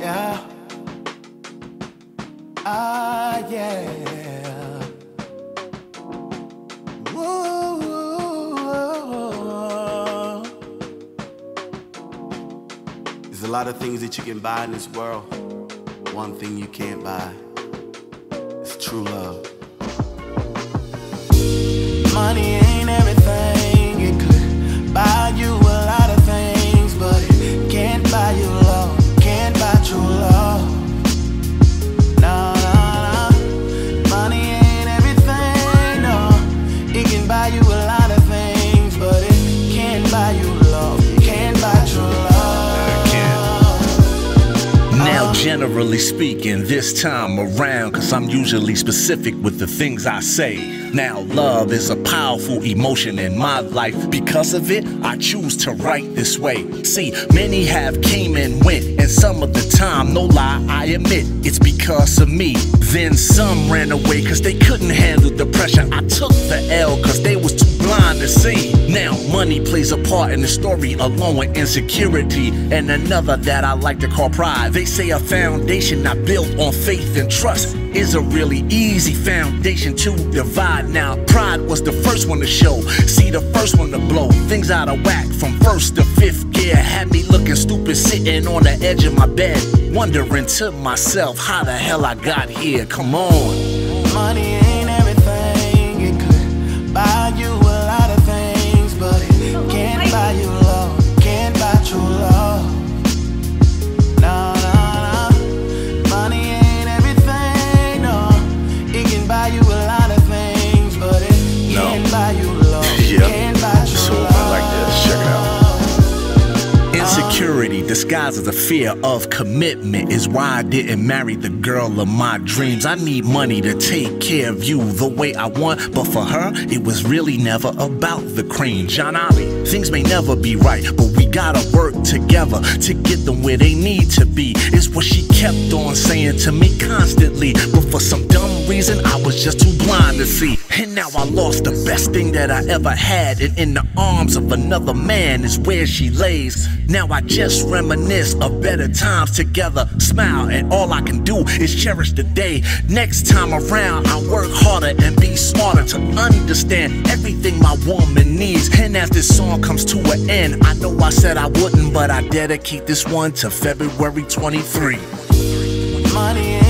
Yeah. Ah, yeah. Woo. There's a lot of things that you can buy in this world. One thing you can't buy is true love. Money generally speaking, this time around, cause I'm usually specific with the things I say. Now, love is a powerful emotion in my life. Because of it, I choose to write this way. See, many have came and went, and some of the time, no lie, I admit, it's because of me. Then some ran away cause they couldn't handle the pressure. I took the L cause they was too blind to see. Now, money plays a part in the story along with insecurity, and another that I like to call pride. They say a foundation not built on faith and trust is a really easy foundation to divide. Now, pride was the first one to show, see, the first one to blow things out of whack from first to fifth gear. Had me looking stupid sitting on the edge of my bed, wondering to myself how the hell I got here. Come on. Money disguised as a fear of commitment is why I didn't marry the girl of my dreams. I need money to take care of you the way I want, but for her, it was really never about the cream. John Ollie, things may never be right, but we gotta work together to get them where they need to be. Is what she kept on saying to me constantly, but for some dumb reason, I was just too blind to see. And now I lost the best thing that I ever had, and in the arms of another man is where she lays. Now I just reminisce of better times together, smile, and all I can do is cherish the day. Next time around, I work harder and be smarter to understand everything my woman needs. And as this song comes to an end, I know I said I wouldn't, but I dedicate this one to February 23. Money